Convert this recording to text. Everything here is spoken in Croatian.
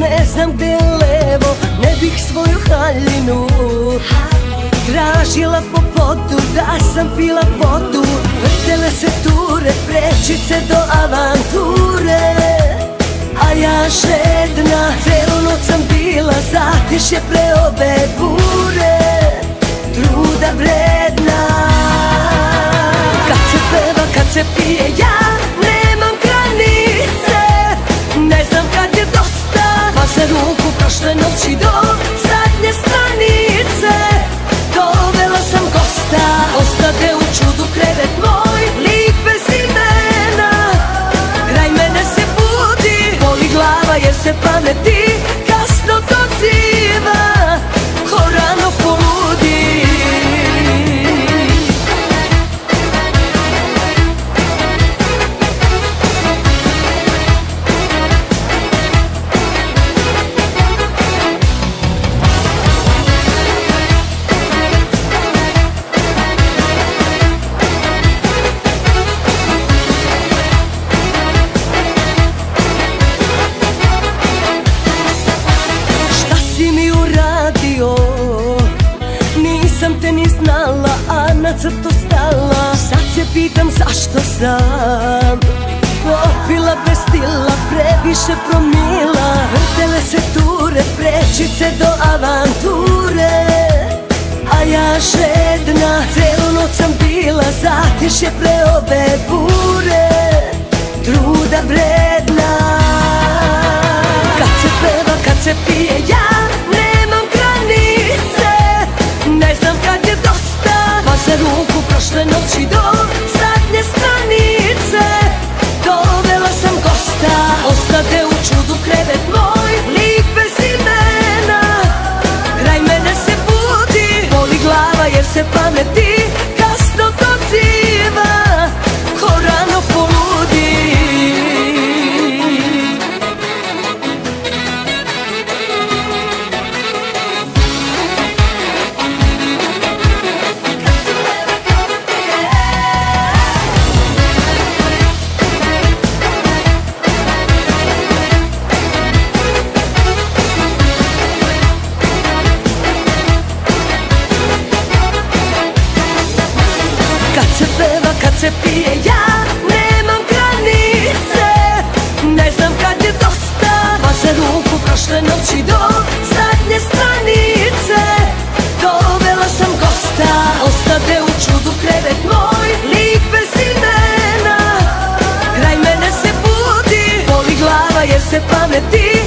Ne znam gdje je levo, ne bih svoju haljinu Tražila po potu, da sam pila potu. Vrtele se ture, prečice do avanture A ja žedna, celu noć sam bila Zatišje pre ove bure Truda vredna. Kad se peva, kad se pije, ja crtu stala. Sad se pitam zašto sam Popila bez stila, previše promila. Vrtele se ture, prečice do avanture. A ja žedna, celu noć sam bila Zatišje pre ove bure se pije, ja nemam granice. Ne znam kad je dosta, pa se ruku prošle noći do zadnje stranice. Dovela sam gosta, ostade u čudu krevet moj Lik bez imena, kraj mene se budi Boli glava jer se pameti